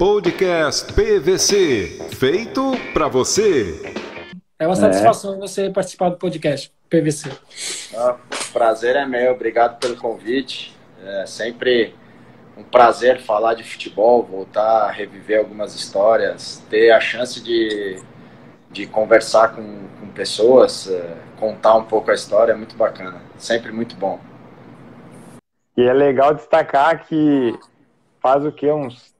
Podcast PVC, feito para você. É uma satisfação é. você participar do podcast PVC. Ah, prazer é meu, obrigado pelo convite. É sempre um prazer falar de futebol, voltar a reviver algumas histórias, ter a chance de, de conversar com, com pessoas, é, contar um pouco a história, é muito bacana, sempre muito bom. E é legal destacar que faz o que? Uns.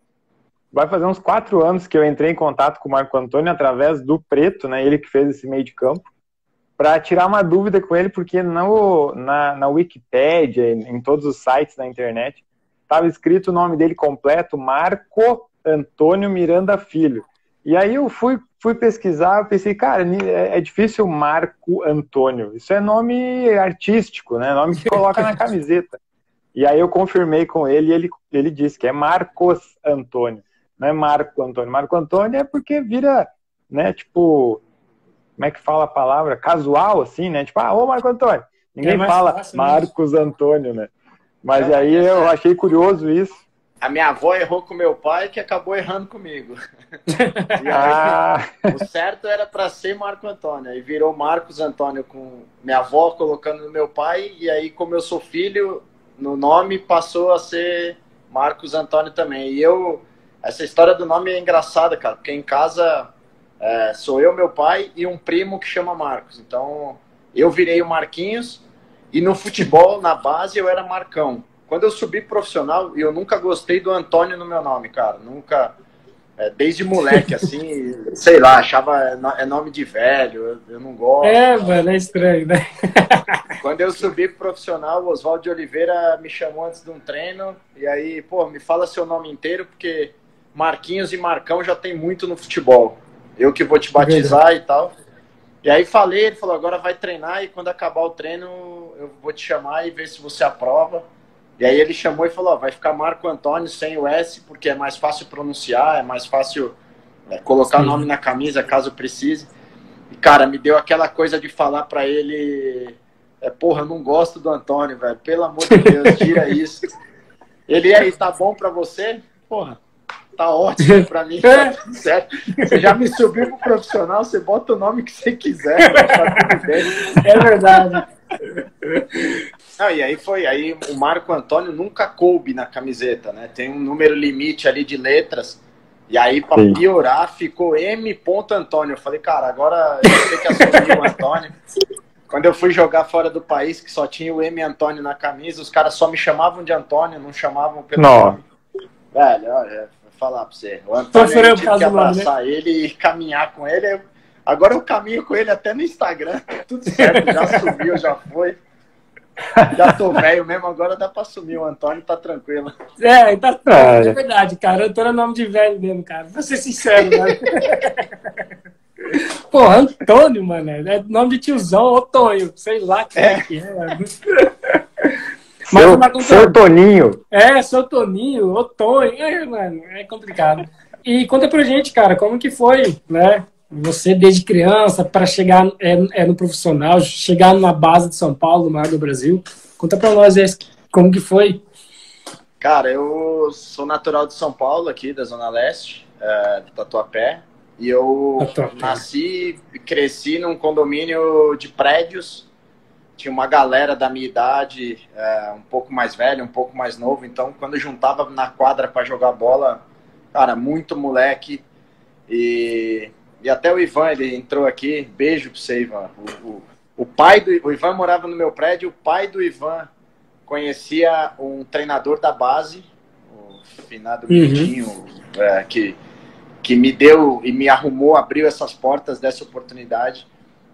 Vai fazer uns quatro anos que eu entrei em contato com o Marco Antônio através do Preto, né? Ele que fez esse meio de campo, para tirar uma dúvida com ele, porque no, na, na Wikipédia, em todos os sites da internet, estava escrito o nome dele completo, Marco Antônio Miranda Filho. E aí eu fui, fui pesquisar, pensei, cara, é, é difícil Marco Antônio. Isso é nome artístico, né? Nome que coloca na camiseta. E aí eu confirmei com ele e ele, ele disse que é Marcos Antônio, não é Marco Antônio. Marco Antônio é porque vira, né, tipo, como é que fala a palavra? Casual, assim, né? Tipo, ah, ô Marco Antônio. Ninguém é fala fácil, Marcos né? Antônio, né? Mas é, aí eu achei curioso isso. A minha avó errou com meu pai que acabou errando comigo. Aí, ah. O certo era para ser Marco Antônio. Aí virou Marcos Antônio com minha avó colocando no meu pai. E aí, como eu sou filho, no nome passou a ser Marcos Antônio também. E eu, essa história do nome é engraçada, cara, porque em casa é, sou eu, meu pai e um primo que chama Marcos. Então eu virei o Marquinhos e no futebol, na base, eu era Marcão. Quando eu subi profissional, eu nunca gostei do Antônio no meu nome, cara. Nunca é, desde moleque, assim, sei lá, achava é, é nome de velho, eu, eu, não gosto. É, mano, é estranho, né? Quando eu subi pro profissional, o Oswaldo de Oliveira me chamou antes de um treino, e aí, pô, me fala seu nome inteiro, porque Marquinhos e Marcão já tem muito no futebol. Eu que vou te batizar e tal. E aí falei, ele falou, agora vai treinar e quando acabar o treino eu vou te chamar e ver se você aprova. E aí ele chamou e falou, ó, vai ficar Marco Antônio sem o S, porque é mais fácil pronunciar, é mais fácil é, colocar o nome na camisa caso precise. E, cara, me deu aquela coisa de falar para ele, é, porra, eu não gosto do Antônio, velho, pelo amor de Deus, tira isso. Ele aí, tá bom para você? Porra, tá ótimo para mim, tá certo. Você já me subiu pro profissional, você bota o nome que você quiser, tá tudo bem. É verdade. Não, e aí foi, aí o Marco Antônio nunca coube na camiseta, né? Tem um número limite ali de letras. E aí, para piorar, ficou M. Antônio. Eu falei, cara, agora eu ter que assumir o Antônio. Quando eu fui jogar fora do país, que só tinha o M. Antônio na camisa, os caras só me chamavam de Antônio, não chamavam pelo não. nome. Velho, olha, falar pra você. O Antônio, eu tive que abraçar né? ele e caminhar com ele. Eu Agora eu caminho com ele até no Instagram. Tudo certo, já subiu, já foi. Já tô velho mesmo, agora dá pra assumir. O Antônio tá tranquilo. É, tá é, é verdade, cara. Antônio é nome de velho mesmo, cara. Vou ser sincero, né? Pô, Antônio, mano, é nome de tiozão, Otônio, sei lá que é. Que é. Mas, seu, mas, seu Toninho. É, seu Toninho, Otônio, é, mano, é complicado. E conta pra gente, cara, como que foi, né? Você, desde criança, para chegar é, é, no profissional, chegar na base de São Paulo, no maior do Brasil. Conta para nós como que foi. Cara, eu sou natural de São Paulo, aqui da Zona Leste, é, de Tatuapé. E eu Tatuapé. nasci e cresci num condomínio de prédios. Tinha uma galera da minha idade, é, um pouco mais velha, um pouco mais novo. Então, quando juntava na quadra para jogar bola, cara, muito moleque. E e até o Ivan, ele entrou aqui. Beijo pra você, Ivan. O, o, o, pai do o Ivan morava no meu prédio. O pai do Ivan conhecia um treinador da base, o finado uhum. é, que, que me deu e me arrumou, abriu essas portas dessa oportunidade.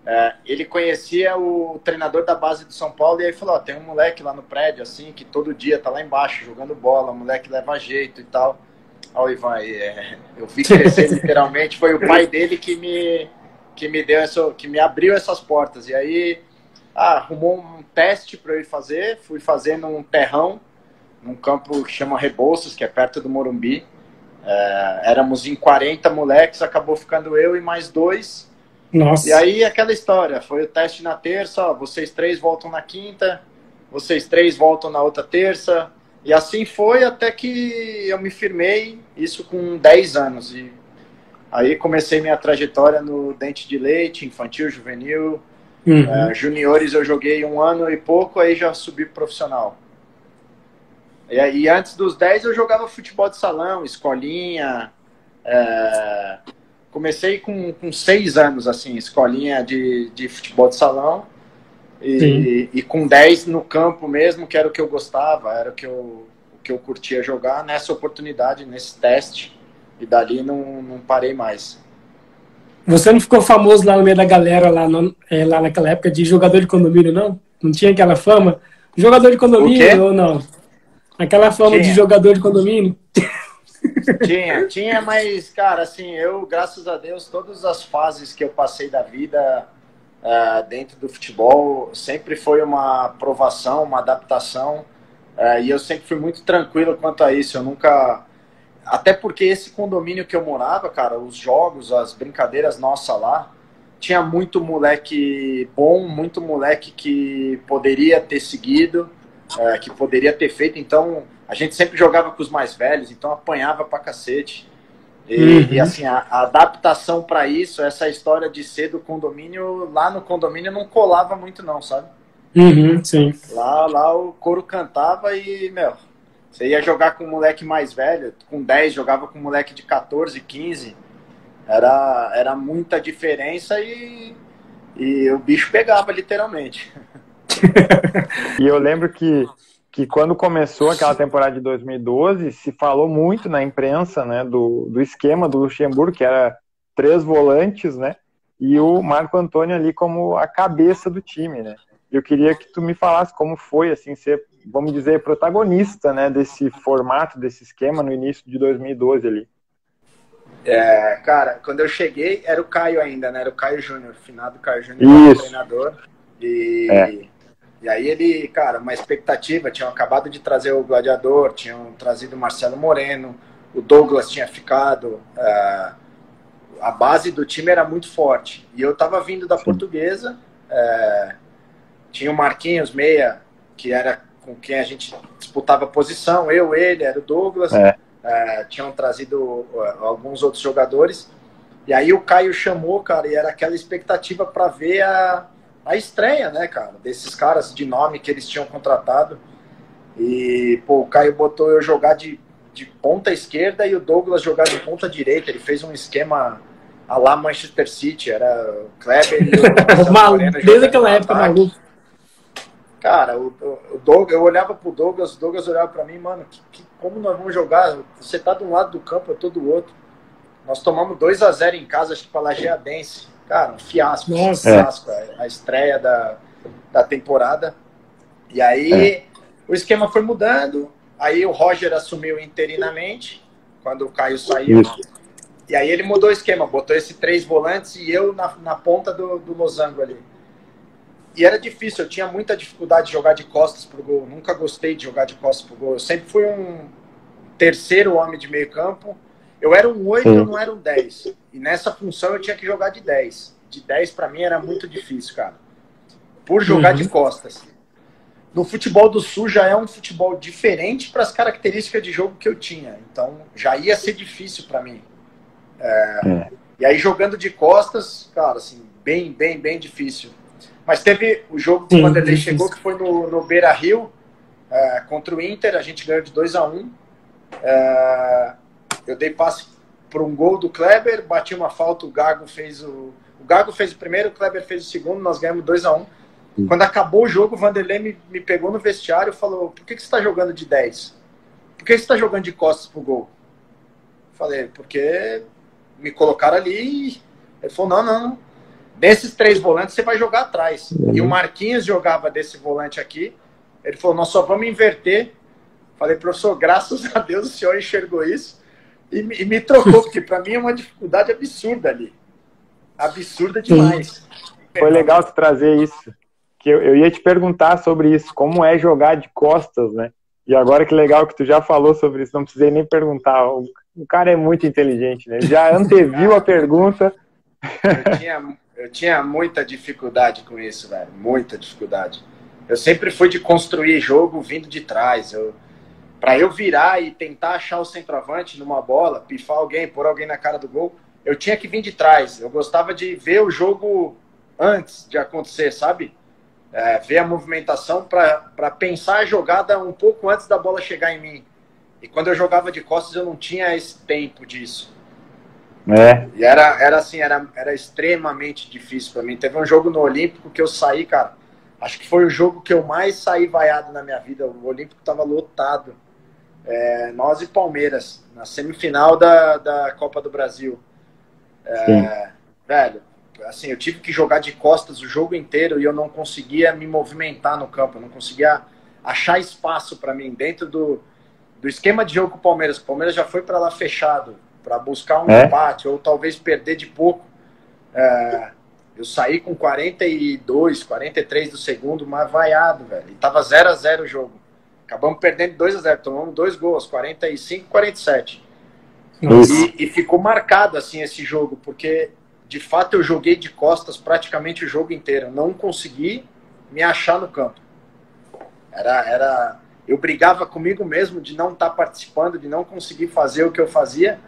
É, ele conhecia o treinador da base do São Paulo e aí falou: ó, tem um moleque lá no prédio, assim, que todo dia tá lá embaixo jogando bola, o moleque leva jeito e tal. Olha o Ivan aí, é, eu vi crescer literalmente, foi o pai dele que me, que me deu essa, que me abriu essas portas. E aí ah, arrumou um teste para eu ir fazer, fui fazer num terrão, num campo que chama Rebouças, que é perto do Morumbi. É, éramos em 40 moleques, acabou ficando eu e mais dois. Nossa. E aí aquela história, foi o teste na terça, ó, vocês três voltam na quinta, vocês três voltam na outra terça, E assim foi até que eu me firmei, isso com 10 anos. E aí comecei minha trajetória no Dente de Leite, infantil, juvenil. Uhum. Uh, juniores eu joguei um ano e pouco, aí já subi pro profissional. E, e antes dos 10 eu jogava futebol de salão, escolinha. É, comecei com, com seis anos, assim, escolinha de, de futebol de salão. E, e, com 10 no campo mesmo, que era o que eu gostava, era o que eu, o que eu curtia jogar, nessa oportunidade, nesse teste. E dali não, não parei mais. Você não ficou famoso lá no meio da galera, lá, no, é, lá naquela época, de jogador de condomínio, não? Não tinha aquela fama? Jogador de condomínio ou não? Aquela fama tinha. de jogador de condomínio? Tinha, tinha, mas, cara, assim, eu, graças a Deus, todas as fases que eu passei da vida uh, dentro do futebol sempre foi uma aprovação, uma adaptação. Uh, e eu sempre fui muito tranquilo quanto a isso. Eu nunca. Até porque esse condomínio que eu morava, cara, os jogos, as brincadeiras nossa lá, tinha muito moleque bom, muito moleque que poderia ter seguido, uh, que poderia ter feito. Então, a gente sempre jogava com os mais velhos, então apanhava pra cacete. E, uhum. e assim, a, a adaptação para isso, essa história de ser do condomínio, lá no condomínio não colava muito não, sabe? Uhum, sim. Lá, lá o couro cantava e, meu, você ia jogar com um moleque mais velho, com 10, jogava com um moleque de 14, 15. Era, era muita diferença e, e o bicho pegava, literalmente. e eu lembro que que quando começou aquela temporada de 2012, se falou muito na imprensa, né, do, do esquema do Luxemburgo, que era três volantes, né, e o Marco Antônio ali como a cabeça do time, né. Eu queria que tu me falasse como foi, assim, ser, vamos dizer, protagonista, né, desse formato, desse esquema no início de 2012 ali. É, cara, quando eu cheguei, era o Caio ainda, né, era o Caio Júnior, finado Caio Júnior, treinador, e... É e aí ele, cara, uma expectativa, tinham acabado de trazer o Gladiador, tinham trazido o Marcelo Moreno, o Douglas tinha ficado, uh, a base do time era muito forte. E eu estava vindo da portuguesa, uh, tinha o Marquinhos Meia, que era com quem a gente disputava posição, eu, ele, era o Douglas, é. uh, tinham trazido alguns outros jogadores. E aí o Caio chamou, cara, e era aquela expectativa para ver a a estreia, né, cara, desses caras de nome que eles tinham contratado. E, pô, o Caio botou eu jogar de, de ponta esquerda e o Douglas jogar de ponta direita. Ele fez um esquema a lá Manchester City, era o Kleber e o Moreno Desde aquela época, maluco. Cara, o, o Douglas, eu olhava pro Douglas, o Douglas olhava para mim, mano, que, que, como nós vamos jogar? Você tá de um lado do campo, eu tô do outro. Nós tomamos 2 a 0 em casa, acho que pra Lajeadense. Cara, um fiasco. Nossa. Um fiasco. É. A estreia da, da temporada. E aí é. o esquema foi mudando. Aí o Roger assumiu interinamente, quando o Caio saiu. Isso. E aí ele mudou o esquema, botou esse três volantes e eu na, na ponta do, do losango ali. E era difícil, eu tinha muita dificuldade de jogar de costas pro gol. Nunca gostei de jogar de costas pro gol. Eu sempre fui um terceiro homem de meio campo eu era um 8, Sim. eu não era um 10. E nessa função eu tinha que jogar de 10. De 10 para mim era muito difícil, cara. Por jogar uhum. de costas. No futebol do Sul já é um futebol diferente para as características de jogo que eu tinha. Então já ia ser difícil para mim. É, é. E aí jogando de costas, cara, assim, bem, bem, bem difícil. Mas teve o jogo que o Vanderlei chegou, que foi no, no Beira Rio, é, contra o Inter, a gente ganhou de 2 a 1 um. É, eu dei passe para um gol do Kleber, bati uma falta, o Gago fez o. O Gago fez o primeiro, o Kleber fez o segundo, nós ganhamos 2 a 1 um. Quando acabou o jogo, o Vanderlei me, me pegou no vestiário e falou: Por que, que você está jogando de 10? Por que você está jogando de costas pro gol? Falei: Porque me colocaram ali. Ele falou: Não, não. Desses três volantes você vai jogar atrás. Uhum. E o Marquinhos jogava desse volante aqui. Ele falou: Nós só vamos inverter. Falei, professor, graças a Deus o senhor enxergou isso e, e me trocou, porque para mim é uma dificuldade absurda ali. Absurda demais. Foi legal tu trazer isso. Que eu, eu ia te perguntar sobre isso, como é jogar de costas, né? E agora que legal que tu já falou sobre isso, não precisei nem perguntar. O, o cara é muito inteligente, né? Ele já anteviu a pergunta. Eu tinha, eu tinha muita dificuldade com isso, velho. Muita dificuldade. Eu sempre fui de construir jogo vindo de trás. Eu, para eu virar e tentar achar o centroavante numa bola, pifar alguém, pôr alguém na cara do gol, eu tinha que vir de trás. Eu gostava de ver o jogo antes de acontecer, sabe? É, ver a movimentação para pensar a jogada um pouco antes da bola chegar em mim. E quando eu jogava de costas, eu não tinha esse tempo disso. É. E era, era assim, era, era extremamente difícil para mim. Teve um jogo no Olímpico que eu saí, cara. Acho que foi o jogo que eu mais saí vaiado na minha vida. O Olímpico estava lotado. É, nós e Palmeiras, na semifinal da, da Copa do Brasil. É, velho, assim, eu tive que jogar de costas o jogo inteiro e eu não conseguia me movimentar no campo, eu não conseguia achar espaço para mim dentro do, do esquema de jogo com o Palmeiras. O Palmeiras já foi para lá fechado para buscar um é? empate ou talvez perder de pouco. É, eu saí com 42, 43 do segundo, mas vaiado, velho. E tava 0 a 0 o jogo. Acabamos perdendo 2 a 0 tomamos dois gols, 45 47. E, e ficou marcado assim esse jogo, porque de fato eu joguei de costas praticamente o jogo inteiro. Não consegui me achar no campo. Era, era, eu brigava comigo mesmo de não estar tá participando, de não conseguir fazer o que eu fazia,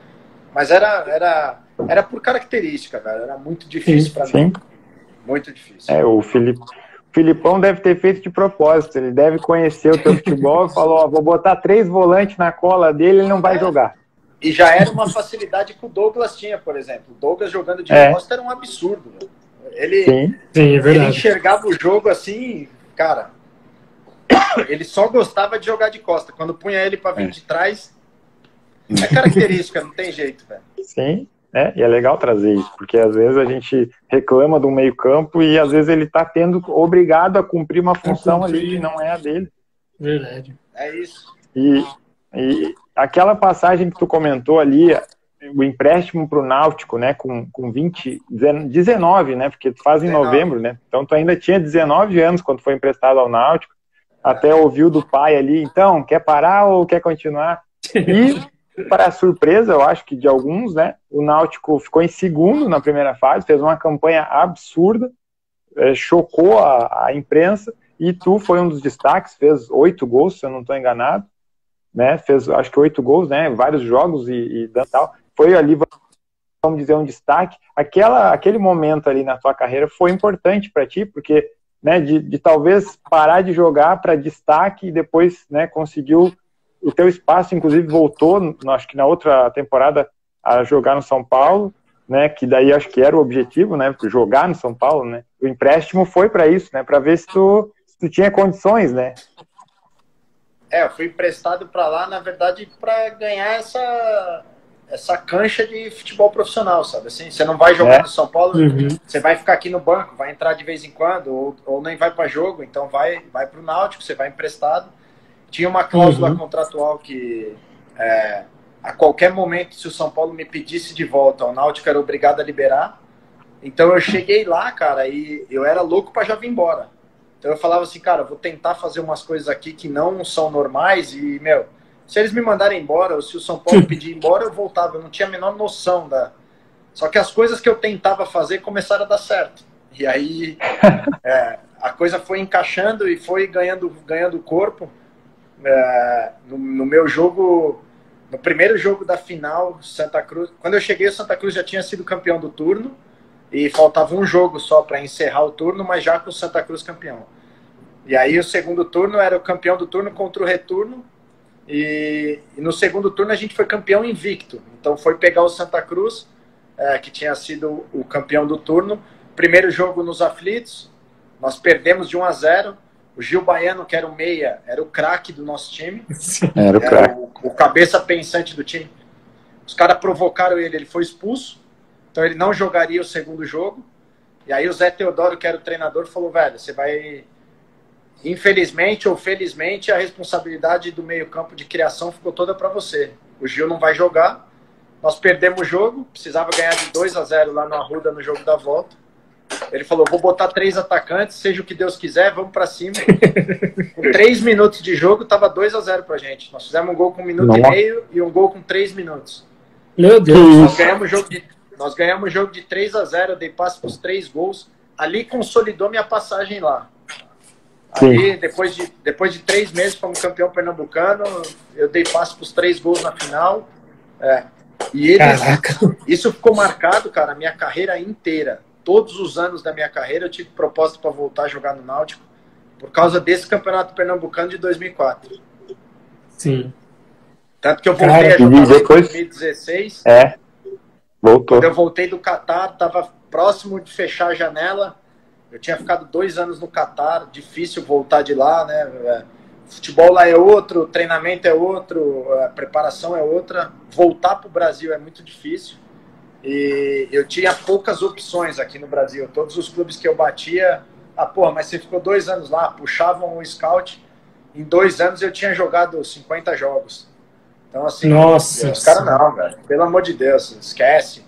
mas era, era, era por característica, velho. Era muito difícil para mim. Muito difícil. É, o Felipe, Filipão deve ter feito de propósito. Ele deve conhecer o teu futebol e falou: ó, vou botar três volantes na cola dele, ele não vai é. jogar. E já era uma facilidade que o Douglas tinha, por exemplo. O Douglas jogando de é. costa era um absurdo. Ele, Sim. Sim, é ele enxergava o jogo assim, cara. Ele só gostava de jogar de costa. Quando punha ele para vir é. de trás, é característica, não tem jeito, velho. Sim, é, e é legal trazer isso, porque às vezes a gente reclama do meio campo e às vezes ele está tendo obrigado a cumprir uma função ali que não é a dele. Verdade. É isso. E, e aquela passagem que tu comentou ali, o empréstimo para o Náutico, né, com, com 20, 19, né, porque tu faz em 19. novembro, né, então tu ainda tinha 19 anos quando foi emprestado ao Náutico, até ouviu do pai ali, então, quer parar ou quer continuar? E, para a surpresa, eu acho que de alguns, né, o Náutico ficou em segundo na primeira fase, fez uma campanha absurda, é, chocou a, a imprensa, e tu foi um dos destaques, fez oito gols, se eu não estou enganado, né? Fez acho que oito gols, né? Vários jogos e, e tal. Foi ali, vamos dizer, um destaque. Aquela, aquele momento ali na tua carreira foi importante para ti, porque né, de, de, talvez parar de jogar para destaque e depois né, conseguiu o teu espaço, inclusive voltou, acho que na outra temporada, a jogar no São Paulo, né, que daí acho que era o objetivo, né, jogar no São Paulo, né. O empréstimo foi para isso, né, para ver se tu, se tu tinha condições, né. É, eu fui emprestado para lá, na verdade, para ganhar essa essa cancha de futebol profissional, sabe? Assim, você não vai jogar é. no São Paulo, uhum. você vai ficar aqui no banco, vai entrar de vez em quando, ou, ou nem vai para jogo, então vai vai para o Náutico, você vai emprestado. Tinha uma cláusula uhum. contratual que é, a qualquer momento, se o São Paulo me pedisse de volta, o Náutico era obrigado a liberar. Então eu cheguei lá, cara, e eu era louco para já vir embora. Então eu falava assim, cara, vou tentar fazer umas coisas aqui que não são normais e, meu, se eles me mandarem embora, ou se o São Paulo pedir embora, eu voltava. Eu não tinha a menor noção da. Só que as coisas que eu tentava fazer começaram a dar certo. E aí é, a coisa foi encaixando e foi ganhando, ganhando corpo. É, no, no meu jogo, no primeiro jogo da final, Santa Cruz. Quando eu cheguei, o Santa Cruz já tinha sido campeão do turno e faltava um jogo só para encerrar o turno, mas já com o Santa Cruz campeão. E aí o segundo turno era o campeão do turno contra o retorno, e, e no segundo turno a gente foi campeão invicto. Então foi pegar o Santa Cruz, é, que tinha sido o campeão do turno. Primeiro jogo nos aflitos, nós perdemos de 1 a 0. O Gil Baiano, que era o meia, era o craque do nosso time. Era o craque. O, o cabeça pensante do time. Os caras provocaram ele, ele foi expulso. Então ele não jogaria o segundo jogo. E aí o Zé Teodoro, que era o treinador, falou: velho, você vai. Infelizmente ou felizmente, a responsabilidade do meio-campo de criação ficou toda para você. O Gil não vai jogar. Nós perdemos o jogo, precisava ganhar de 2 a 0 lá no Arruda no jogo da volta. Ele falou: vou botar três atacantes, seja o que Deus quiser, vamos para cima. com três minutos de jogo, tava 2 a 0 pra gente. Nós fizemos um gol com um minuto Nossa. e meio e um gol com três minutos. Meu Deus! Nós ganhamos o jogo de nós ganhamos jogo de 3 a 0 eu dei passe para os três gols. Ali consolidou minha passagem lá. Aí, depois de, depois de três meses como campeão pernambucano, eu dei passo para os três gols na final. É. E eles, isso ficou marcado, cara, a minha carreira inteira. Todos os anos da minha carreira eu tive proposta para voltar a jogar no Náutico por causa desse campeonato pernambucano de 2004. Sim. Tanto que eu voltei cara, a jogar depois... em 2016. É. Voltou. Quando eu voltei do Catar, estava próximo de fechar a janela. Eu tinha ficado dois anos no Catar, difícil voltar de lá, né? É, futebol lá é outro, treinamento é outro, a preparação é outra. Voltar para o Brasil é muito difícil. E eu tinha poucas opções aqui no Brasil. Todos os clubes que eu batia, ah, porra, mas você ficou dois anos lá, puxavam o scout. Em dois anos eu tinha jogado 50 jogos. Então, assim, Nossa, os caras não, velho. Pelo amor de Deus, esquece.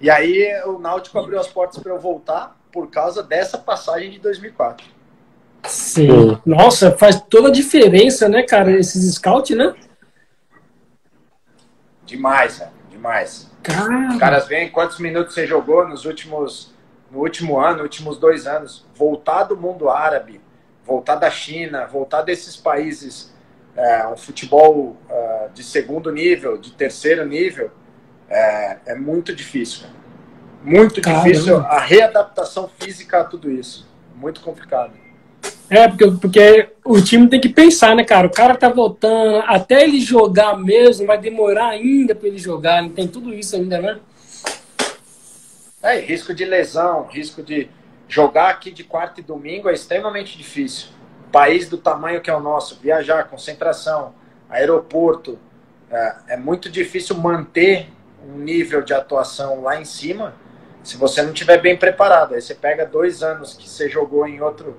E aí o Náutico abriu as portas para eu voltar por causa dessa passagem de 2004. Sim. Nossa, faz toda a diferença, né, cara, esses scouts, né? Demais, velho. Demais. Cara. Os caras veem quantos minutos você jogou nos últimos no último ano, últimos dois anos, voltar do mundo árabe, voltar da China, voltar desses países, é, um futebol uh, de segundo nível, de terceiro nível, é, é muito difícil. Muito Caramba. difícil a readaptação física a tudo isso. Muito complicado. É, porque, porque o time tem que pensar, né, cara? O cara tá voltando, até ele jogar mesmo, vai demorar ainda para ele jogar, não tem tudo isso ainda, né? É, risco de lesão, risco de jogar aqui de quarta e domingo é extremamente difícil. País do tamanho que é o nosso, viajar, concentração, aeroporto, é, é muito difícil manter um nível de atuação lá em cima se você não estiver bem preparado. Aí você pega dois anos que você jogou em outro.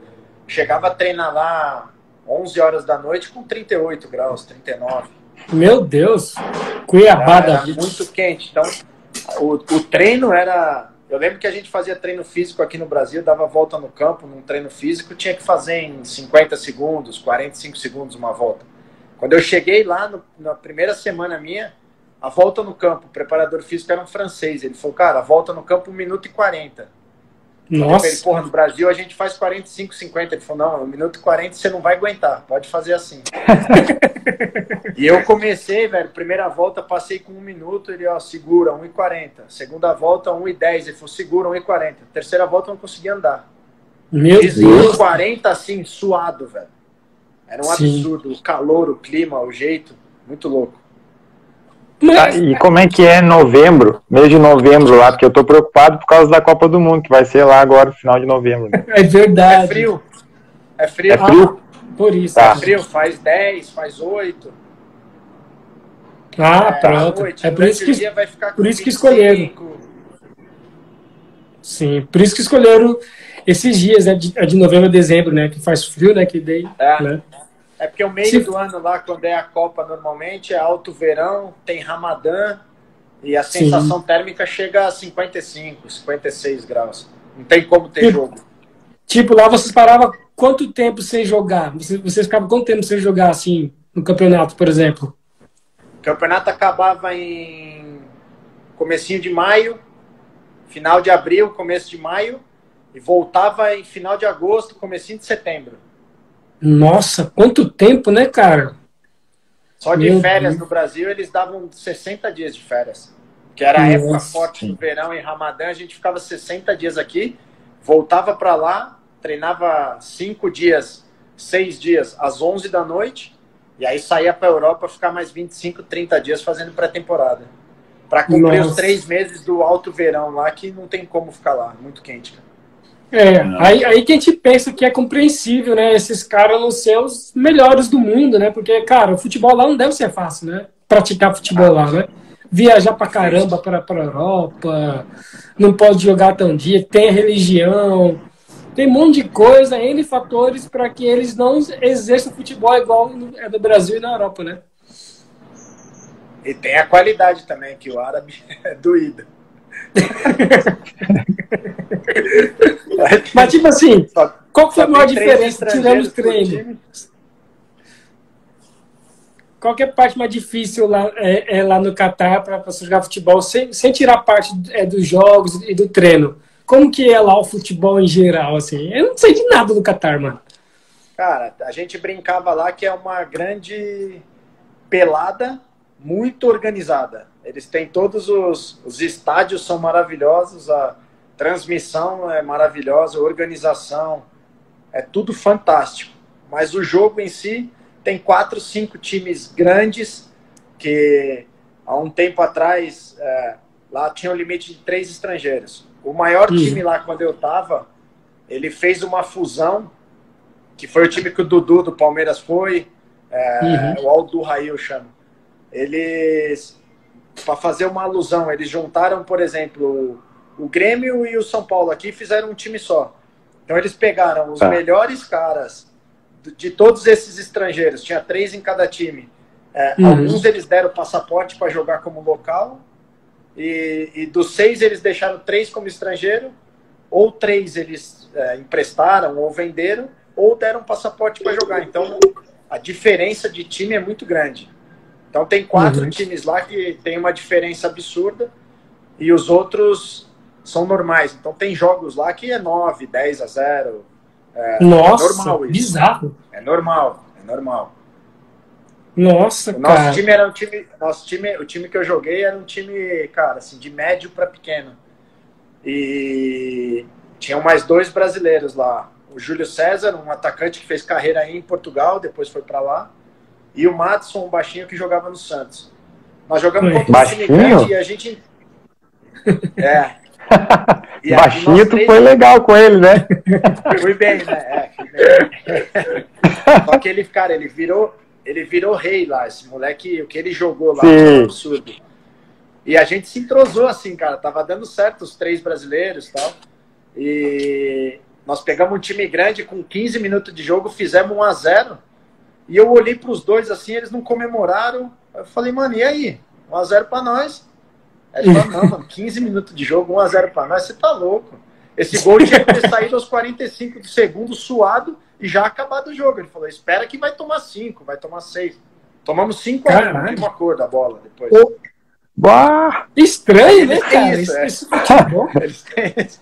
Chegava a treinar lá 11 horas da noite com 38 graus, 39. Meu Deus! Cuiabá da vida. muito quente. Então, o, o treino era. Eu lembro que a gente fazia treino físico aqui no Brasil, dava volta no campo num treino físico, tinha que fazer em 50 segundos, 45 segundos uma volta. Quando eu cheguei lá, no, na primeira semana minha, a volta no campo, o preparador físico era um francês. Ele falou, cara, a volta no campo 1 minuto e 40. Nossa. Ele, porra, no Brasil a gente faz 45, 50. Ele falou, não, 1 minuto e 40 você não vai aguentar, pode fazer assim. e eu comecei, velho, primeira volta passei com 1 minuto, ele, ó, segura, 1 e 40. Segunda volta, 1 e 10. Ele falou, segura, 1 e 40. Terceira volta eu não consegui andar. Meu Deus. 1 e 40, assim, suado, velho. Era um Sim. absurdo, o calor, o clima, o jeito, muito louco. Tá, e como é que é novembro, mês de novembro lá? Porque eu tô preocupado por causa da Copa do Mundo, que vai ser lá agora, no final de novembro. Né? É verdade. É frio. É frio. É frio? Ah, por isso. Tá. É frio, faz 10, faz 8. Ah, é, pronto. Noite, é por isso que, por isso que escolheram. Sim, por isso que escolheram esses dias, né, de, de novembro a dezembro, né, que faz frio, né, que daí, é. né? É porque o meio Se... do ano lá, quando é a Copa, normalmente é alto verão, tem Ramadã e a sensação Sim. térmica chega a 55, 56 graus. Não tem como ter tipo, jogo. Tipo, lá vocês paravam quanto tempo sem jogar? Vocês, vocês ficavam quanto tempo sem jogar, assim, no campeonato, por exemplo? O campeonato acabava em comecinho de maio, final de abril, começo de maio, e voltava em final de agosto, comecinho de setembro. Nossa, quanto tempo, né, cara? Só de Meu férias Deus. no Brasil eles davam 60 dias de férias. Que era a Nossa. época forte do verão em Ramadã, a gente ficava 60 dias aqui, voltava para lá, treinava 5 dias, 6 dias às 11 da noite, e aí saía para Europa ficar mais 25, 30 dias fazendo pré-temporada. Para cumprir Nossa. os três meses do alto verão lá, que não tem como ficar lá, muito quente, cara. É, aí, aí que a gente pensa que é compreensível, né? Esses caras não ser os melhores do mundo, né? Porque, cara, o futebol lá não deve ser fácil, né? Praticar futebol lá, né? Viajar pra caramba para pra Europa, não pode jogar tão dia, tem religião, tem um monte de coisa, N fatores para que eles não exerçam futebol igual é do Brasil e na Europa, né? E tem a qualidade também, que o árabe é doído. Mas, tipo assim, qual foi a maior diferença tirando os treinos? Qual é a parte mais difícil lá, é, é lá no Catar para você jogar futebol, sem, sem tirar parte é, dos jogos e do treino? Como que é lá o futebol em geral, assim? Eu não sei de nada do Catar, mano. Cara, a gente brincava lá que é uma grande pelada muito organizada. Eles têm todos os, os estádios são maravilhosos, a transmissão é maravilhosa, a organização é tudo fantástico. Mas o jogo em si tem quatro, cinco times grandes que há um tempo atrás é, lá tinha um limite de três estrangeiros. O maior uhum. time lá quando eu tava, ele fez uma fusão que foi o time que o Dudu do Palmeiras foi, é, uhum. o Aldo Rail chama. Eles, para fazer uma alusão, eles juntaram, por exemplo, o Grêmio e o São Paulo aqui fizeram um time só. Então eles pegaram os ah. melhores caras de todos esses estrangeiros, tinha três em cada time. É, uhum. Alguns eles deram passaporte para jogar como local, e, e, dos seis eles deixaram três como estrangeiro, ou três eles é, emprestaram ou venderam, ou deram passaporte para jogar. Então a diferença de time é muito grande. Então tem quatro uhum. times lá que tem uma diferença absurda e os outros são normais. Então tem jogos lá que é 9, 10 a 0. É, Nossa, é normal isso. bizarro. É normal, é normal. Nossa, o nosso cara. time era um time, nosso time, o time que eu joguei era um time, cara, assim, de médio para pequeno. E tinham mais dois brasileiros lá. O Júlio César, um atacante que fez carreira aí em Portugal, depois foi para lá. E o Matson, um baixinho que jogava no Santos. Nós jogamos contra um time grande e a gente. É. E baixinho, tu foi legal com ele, né? Fui bem, né? É, fui bem. Só que ele, cara, ele virou, ele virou rei lá. Esse moleque, o que ele jogou lá Sim. foi um absurdo. E a gente se entrosou assim, cara. Tava dando certo os três brasileiros e tal. E nós pegamos um time grande com 15 minutos de jogo, fizemos 1 a 0 E eu olhei para os dois assim, eles não comemoraram. Eu falei, mano, e aí? 1 a 0 para nós. Aí ele falou, não, mano, 15 minutos de jogo, 1 a 0 para nós, você tá louco. Esse gol tinha que ter saído aos 45 do segundo, suado, e já acabado o jogo. Ele falou, espera que vai tomar 5, vai tomar 6. Tomamos 5 a 1 uma cor da bola depois. Oh. Bah, estranho, né, cara? Isso, é. isso, é. Eles têm isso.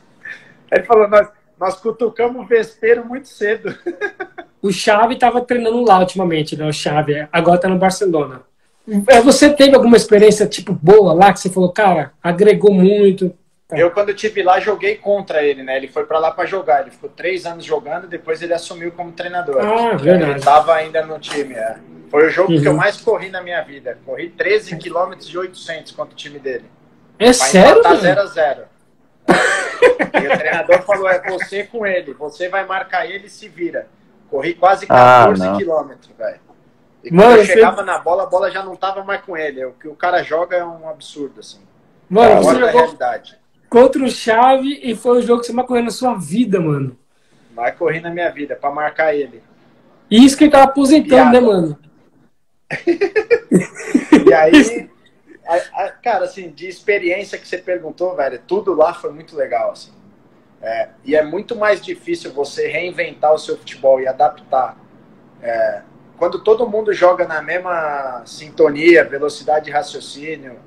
Ele falou, nós, nós cutucamos o vespeiro muito cedo. O Xavi estava treinando lá ultimamente, né? O Xavi, agora está no Barcelona. É, você teve alguma experiência, tipo, boa lá, que você falou, cara, agregou muito? Tá. Eu, quando eu tive lá, joguei contra ele, né? Ele foi para lá para jogar. Ele ficou três anos jogando, depois ele assumiu como treinador. Ah, verdade. Ele estava ainda no time, é. Foi o jogo uhum. que eu uhum. mais corri na minha vida. Corri 13 quilômetros de 800 contra o time dele. É sério? Tá 0 a 0 E o treinador falou: é você com ele. Você vai marcar ele e se vira. Corri quase 14 ah, quilômetros, velho. E quando Mano, eu chegava você... na bola, a bola já não tava mais com ele. O que o cara joga é um absurdo, assim. Mano, é você jogou realidade. contra o Chave e foi o jogo que você mais correu na sua vida, mano. Mais corri na minha vida, pra marcar ele. E isso que ele tava aposentando, né, mano? e aí, a, a, cara, assim, de experiência que você perguntou, velho, tudo lá foi muito legal, assim. É, e é muito mais difícil você reinventar o seu futebol e adaptar. É, quando todo mundo joga na mesma sintonia, velocidade de raciocínio,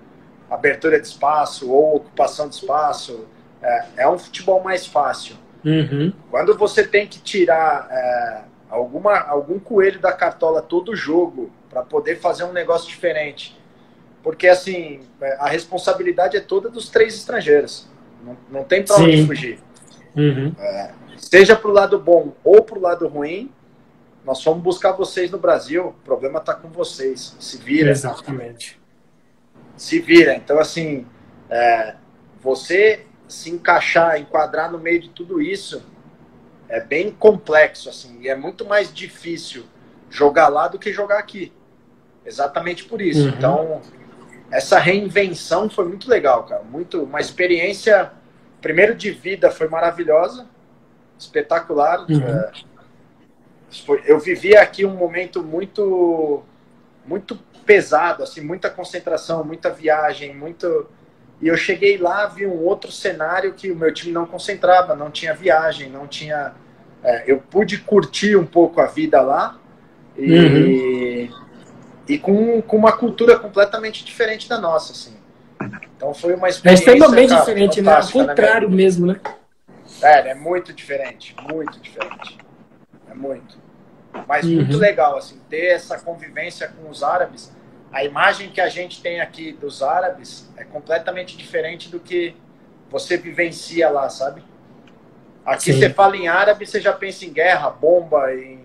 abertura de espaço ou ocupação de espaço, é, é um futebol mais fácil. Uhum. Quando você tem que tirar é, alguma, algum coelho da cartola todo jogo para poder fazer um negócio diferente, porque assim é, a responsabilidade é toda dos três estrangeiros, não, não tem para onde fugir. Uhum. É, seja para o lado bom ou para o lado ruim, nós fomos buscar vocês no Brasil, o problema está com vocês. Se vira. Exatamente. Se vira. Então, assim, é, você se encaixar, enquadrar no meio de tudo isso é bem complexo, assim, e é muito mais difícil jogar lá do que jogar aqui. Exatamente por isso. Uhum. Então, essa reinvenção foi muito legal, cara. Muito, uma experiência, primeiro de vida, foi maravilhosa, espetacular. Uhum. É, eu vivi aqui um momento muito muito pesado, assim, muita concentração, muita viagem, muito e eu cheguei lá, vi um outro cenário que o meu time não concentrava, não tinha viagem, não tinha é, eu pude curtir um pouco a vida lá e, uhum. e com, com uma cultura completamente diferente da nossa, assim. Então foi uma é experiência. É extremamente cara, diferente, né? Ao contrário mesmo, né? É, é muito diferente, muito diferente. É muito. Mas uhum. muito legal, assim, ter essa convivência com os árabes. A imagem que a gente tem aqui dos árabes é completamente diferente do que você vivencia lá, sabe? Aqui Sim. você fala em árabe, você já pensa em guerra, bomba, em,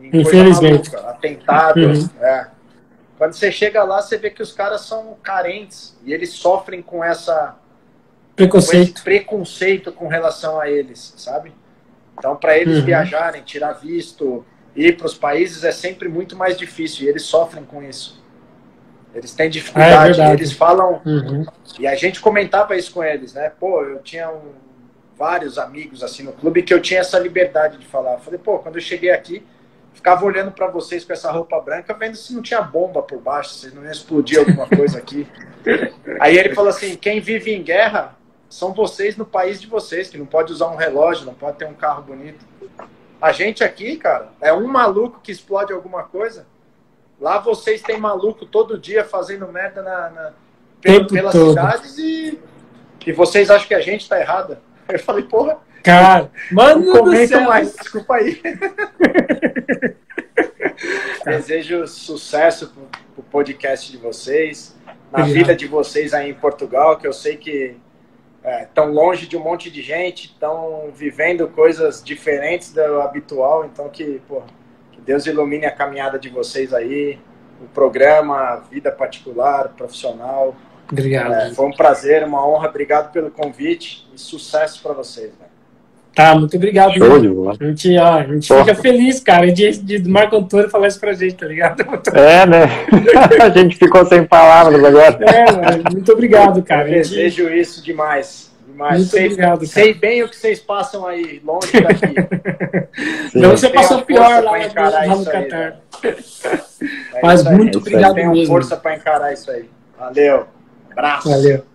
em Infelizmente. Maluca, atentados. Uhum. É. Quando você chega lá, você vê que os caras são carentes e eles sofrem com essa preconceito com preconceito com relação a eles, sabe? Então, para eles uhum. viajarem, tirar visto, ir para os países é sempre muito mais difícil e eles sofrem com isso. Eles têm dificuldade, é eles falam. Uhum. E a gente comentava isso com eles, né? Pô, eu tinha um, vários amigos assim no clube que eu tinha essa liberdade de falar. Eu falei, pô, quando eu cheguei aqui, ficava olhando para vocês com essa roupa branca, vendo se não tinha bomba por baixo, se não ia explodir alguma coisa aqui. Aí ele falou assim: quem vive em guerra são vocês no país de vocês, que não pode usar um relógio, não pode ter um carro bonito. A gente aqui, cara, é um maluco que explode alguma coisa. Lá vocês têm maluco todo dia fazendo merda na, na pelas todo. cidades e, e vocês acham que a gente tá errada. Eu falei, porra. Cara, mano, comenta mais, desculpa aí. Desejo sucesso pro, pro podcast de vocês, na Obrigado. vida de vocês aí em Portugal, que eu sei que estão é, longe de um monte de gente, estão vivendo coisas diferentes do habitual, então que, pô, que Deus ilumine a caminhada de vocês aí, o programa, a vida particular, profissional. Obrigado. É, foi um prazer, uma honra. Obrigado pelo convite e sucesso para vocês. Tá, muito obrigado. Show de bola. A gente, ó, a gente fica feliz, cara, de, de Marco Antônio falar isso pra gente, tá ligado? É, né? a gente ficou sem palavras agora. É, mano, muito obrigado, cara. Eu desejo isso demais. demais. Muito sei, obrigado, cara. Sei bem o que vocês passam aí, longe daqui. Não, você passou pior lá, lá no Catar. Né? Mas muito obrigado mesmo. força para encarar isso aí. Valeu. Abraço. Valeu.